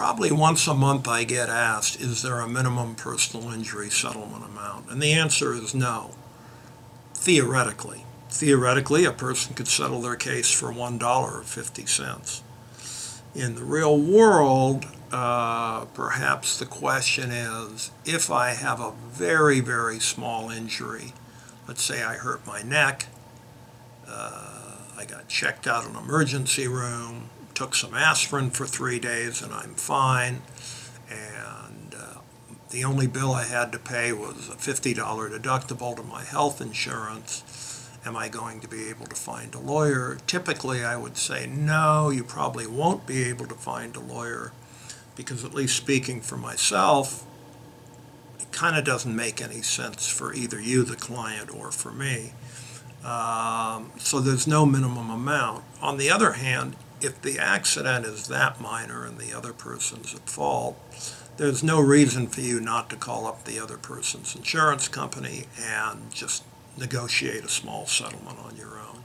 probably once a month I get asked, is there a minimum personal injury settlement amount? And the answer is no. Theoretically. Theoretically, a person could settle their case for $1.50. In the real world, uh, perhaps the question is if I have a very, very small injury, let's say I hurt my neck, uh, I got checked out in an emergency room, took some aspirin for three days, and I'm fine. And uh, the only bill I had to pay was a $50 deductible to my health insurance. Am I going to be able to find a lawyer? Typically, I would say no, you probably won't be able to find a lawyer because, at least speaking for myself, it kind of doesn't make any sense for either you, the client, or for me. Um, so there's no minimum amount. On the other hand, if the accident is that minor and the other person's at fault, there's no reason for you not to call up the other person's insurance company and just negotiate a small settlement on your own.